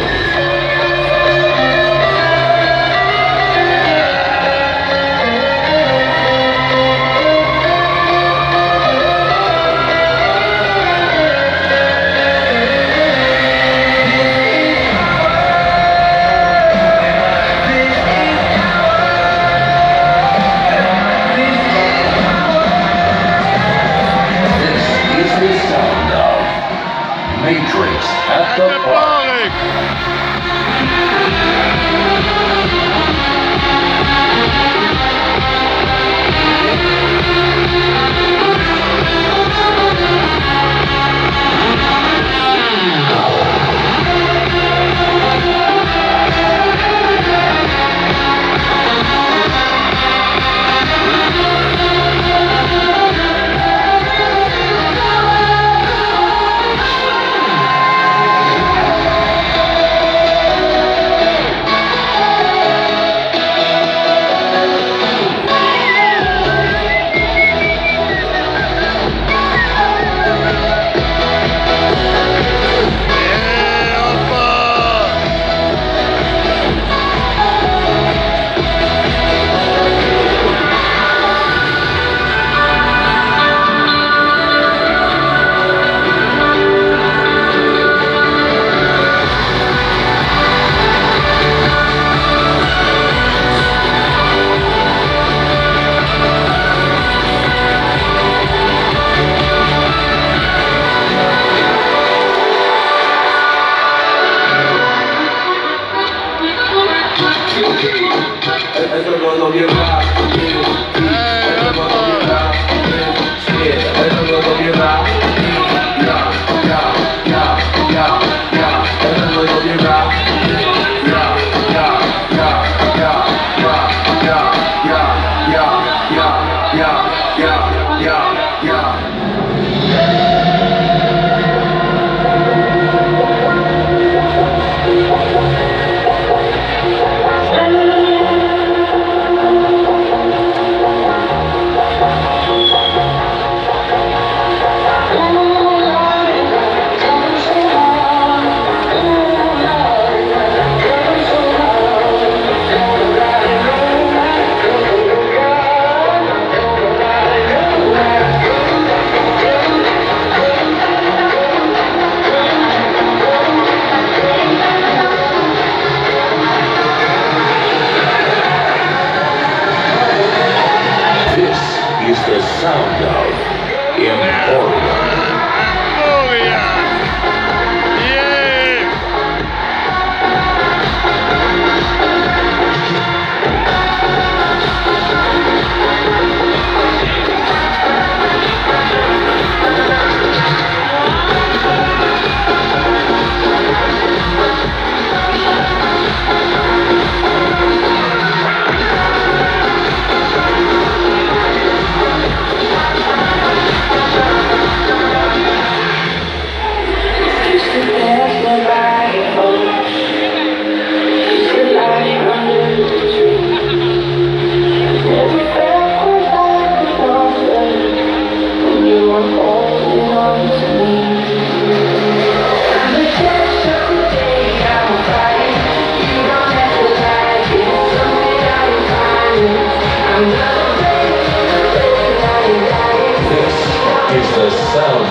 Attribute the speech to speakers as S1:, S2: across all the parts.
S1: Thank you.
S2: Eso es todo
S1: bien raro. the sound of Emporium.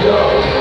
S1: 有。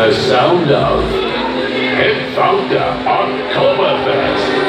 S1: the sound of Headfounder Oktoberfest.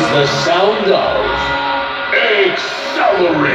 S3: Is the sound of Accelerator.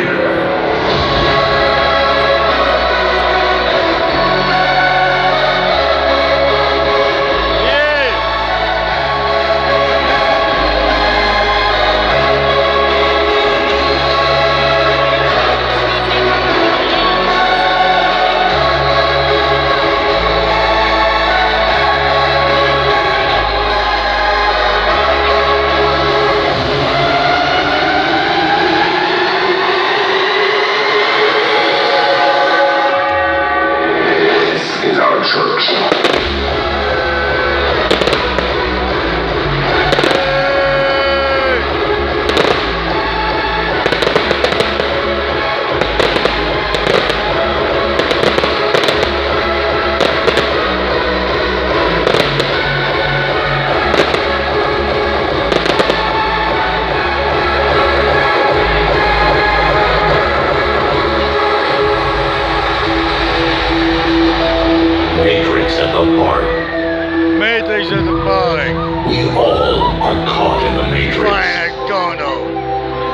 S3: The.
S4: Matrix at the park.
S3: We all are caught in the Matrix.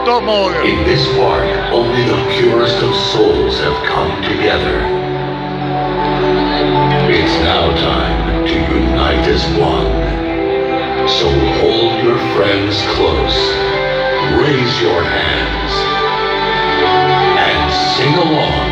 S4: Tot morgen.
S3: In this park, only the purest of souls have come together. It's now time to unite as one. So hold your friends close, raise your hands, and sing along.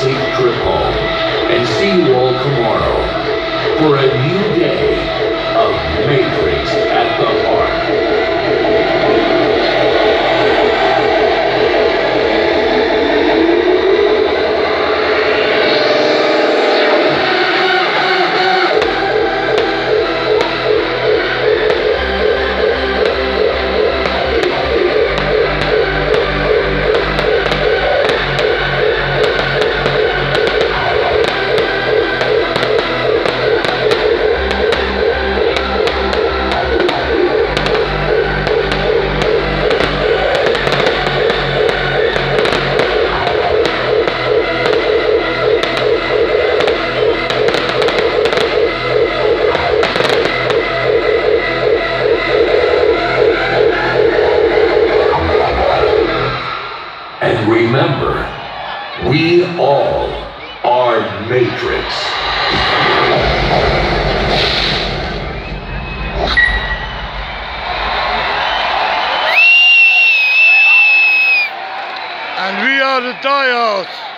S3: Safe trip home and see you all tomorrow for a new day of Matrix remember, we all are Matrix.
S4: And we are the diehards.